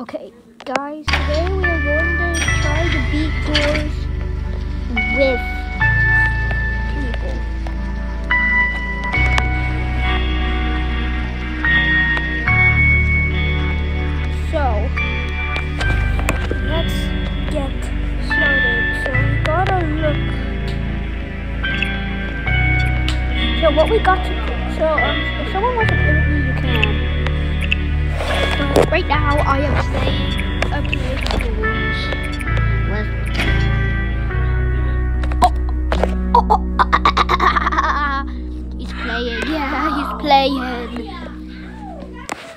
Okay, guys, today we are going to try to beat doors with people. So, let's get started. So, we gotta look. So, what we got to do. So, um, if someone wants to right now, I am playing a with. Oh, oh, oh, he's playing. Yeah, he's playing.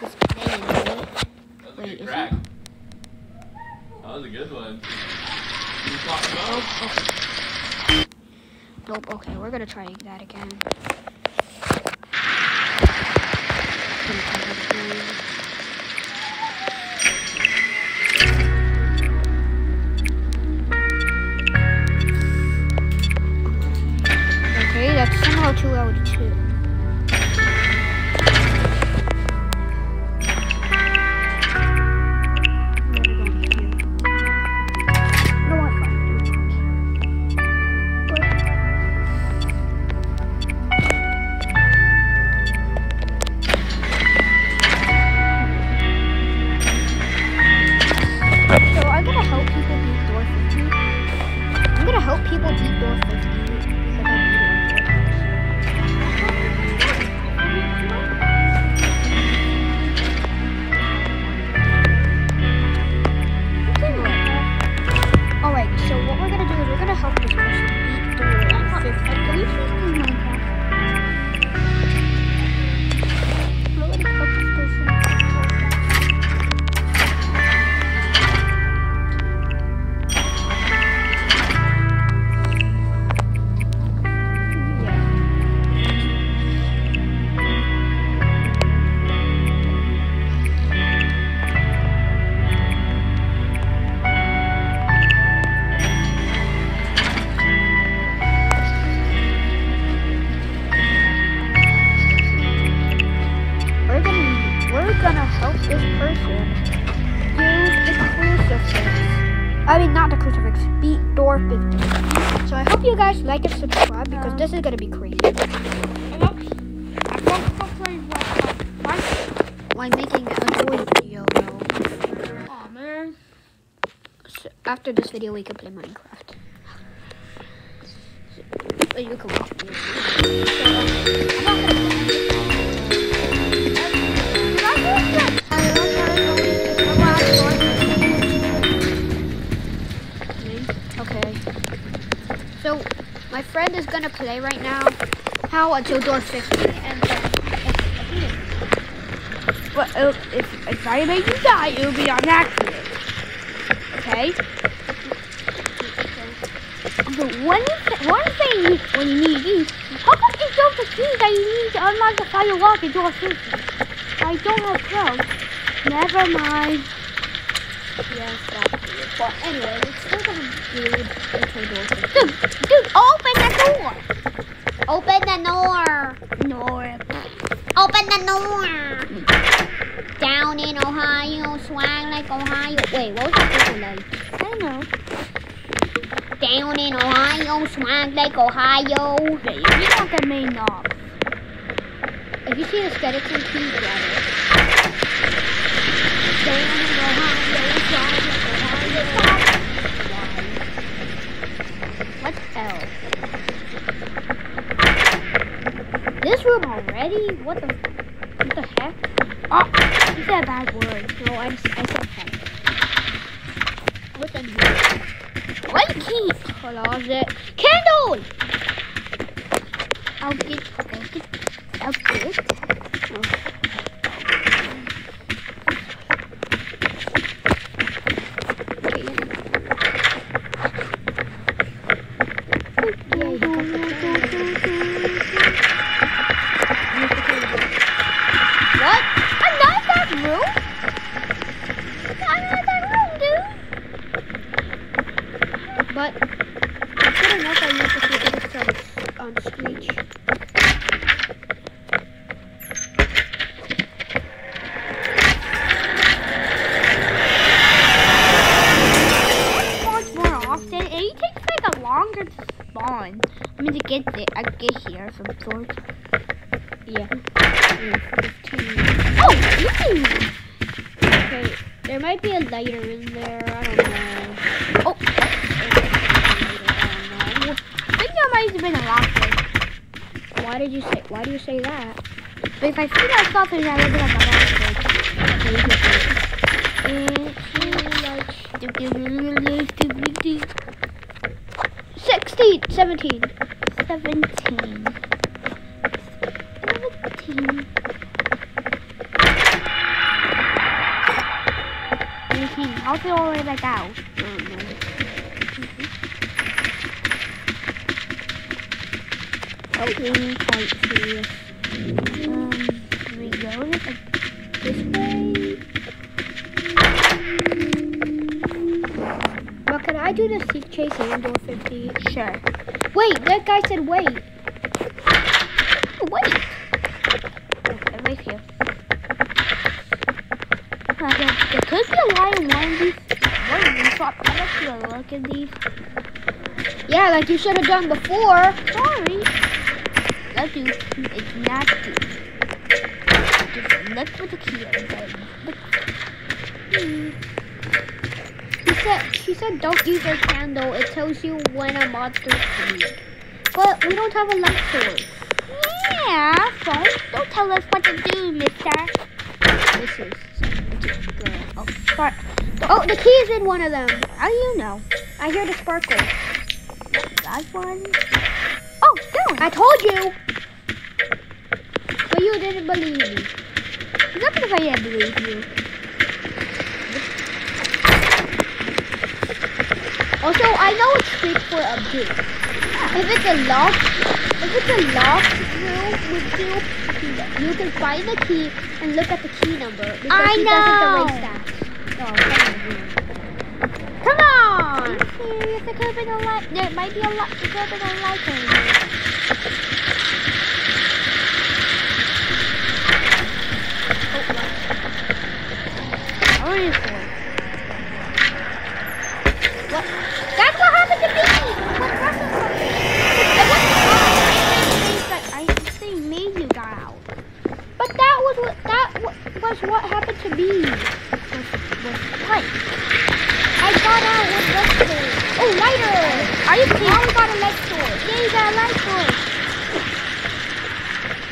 He's playing. Wait, Wait, is crack. That was a good one. Oh, about? oh. Nope. Okay, we're gonna try that again. That's somehow two out of two. I mean not the crucifix, beat door 50. So I hope you guys like and subscribe because this is gonna be crazy. Why making a toy video though? Aw, man. So after this video we can play Minecraft. So, you can watch me. Play right now. How until door 50. And uh, But uh, if, if I make you die, it'll be on accident. okay. But one, one thing when you need these, how come it's just the that you need to unlock the fire lock and door 50? I don't have clothes. Never mind. Yes, that's weird. But anyway, it's still gonna be until door 50. Dude, dude, open the door. Open the door. No. Open the door. Down in Ohio, swag like Ohio. Wait, what was that like? I know. Down in Ohio, swag like Ohio. But you don't get me knob. If you see the skeleton, please grab it. Down in Ohio, swag like Ohio. What else? This room already? What the? What the heck? Oh, you said a bad word. No, I, I said heck. What's in here? One key. Closet. Candle! I'll get, I'll get, I'll get. spawn. I mean to get there, I get here of some sort. Yeah. Oh, ew. Okay, there might be a lighter in there. I don't know. Oh. I, know. I might have been a locker. Why did you say? Why do you say that? But if I see that stuff, then I would have a locker. And she like. 17. 17. 17. I'll feel all the way back out. Eighteen point two. Um, do we go like this way? Well, can I do the seek chase indoor fifty? Sure. Wait, that guy said wait. Wait. Okay, right here. Uh, there, there could be a lot of one of these. One of these. So I'm actually gonna look at these. Yeah, like you should have done before. Sorry. Do. It's not do. Just look for the key look. Hmm. She said she said don't use a candle. It tells you when a monster's coming. But we don't have a light source. Yeah, so don't tell us what to do, mister. This is oh. Oh, the key is in one of them. How do you know? I hear the sparkle. That one? Oh, no. I told you. But you didn't believe me. It's not because I didn't believe you. Also, I know it's trick for a gate. If it's a locked, if it's a locked room with two, you can find the key and look at the key number because I he know. doesn't erase that. Come on! Are you serious? There could have been a light. There might be a light. There could have been a light in here. What is it? what? That's what happened to me. What happened? It wasn't that I they made you got out. But that was what that was what happened to me. What? I got out with light source. Oh, lighter! Are you Now we got a light source. Yeah, you got a light source.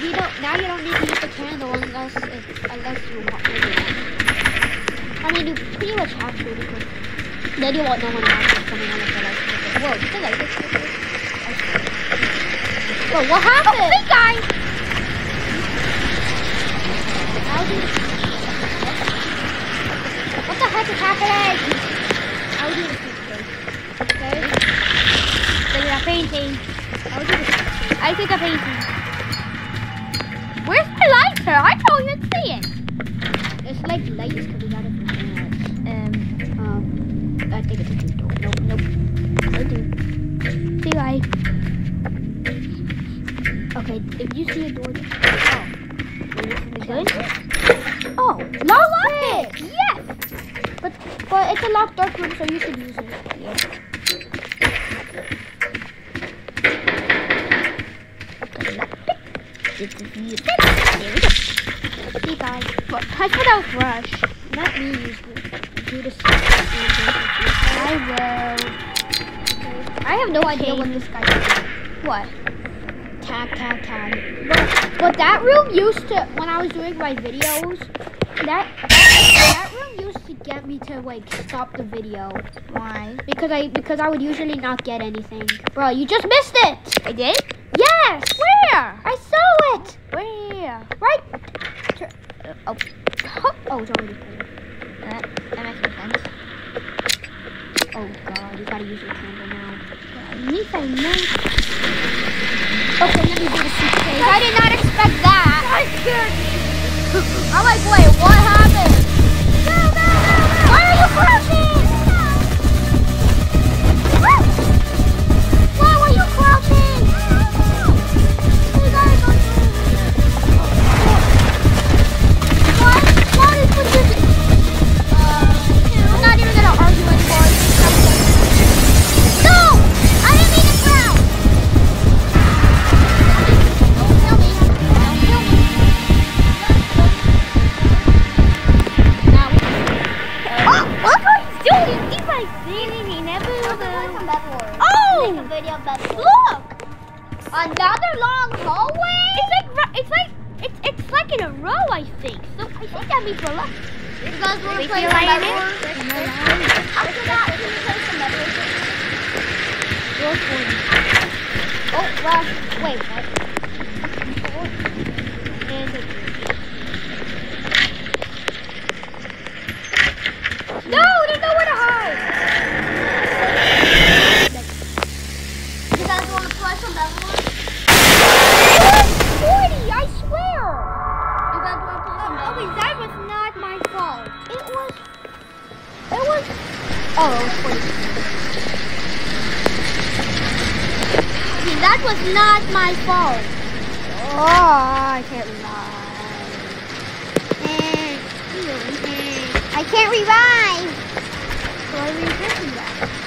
You don't now. You don't need to use the candle unless it, unless you want. Want. I mean, you pretty much have to because then you know when the monster's coming on with the light source. Whoa, the light is Whoa, what happened? Oh, big guy. How do you... What the heck is happening? I'll do the. Okay? At that painting. I'll do the. I took a painting. Where's my lighter? I don't even see it. It's like light is coming out of your hands. Um, Um, I think it's a door. Nope, nope. I do. See I. Okay, if you see a door, just oh. Good? Oh, no lock it. But, but it's a locked dark room, so you should use it. Yeah. We go. See, guys, Well, I put out brush. let me use it. Do the I will. I have no idea what this guy is. What? Tag, tag, tag. But, but that room used to, when I was doing my videos, that that room used to get me to like stop the video Why? because I because I would usually not get anything. Bro, you just missed it. I did? Yes. Where? I saw it. Where? Right. Oh, Oh, it's already cold. Uh, that, that makes no sense. Oh god, you gotta use your candle now. At least I know. Okay, let me do the suitcase. I did not expect that. I scared me. I'm like, wait, what happened? Why guys want to play some Metal After that, we play some Metal Oh, well, wait, Oh, wait. See, that was not my fault. Oh, I can't revive. Eh, I can't revive. So I revive.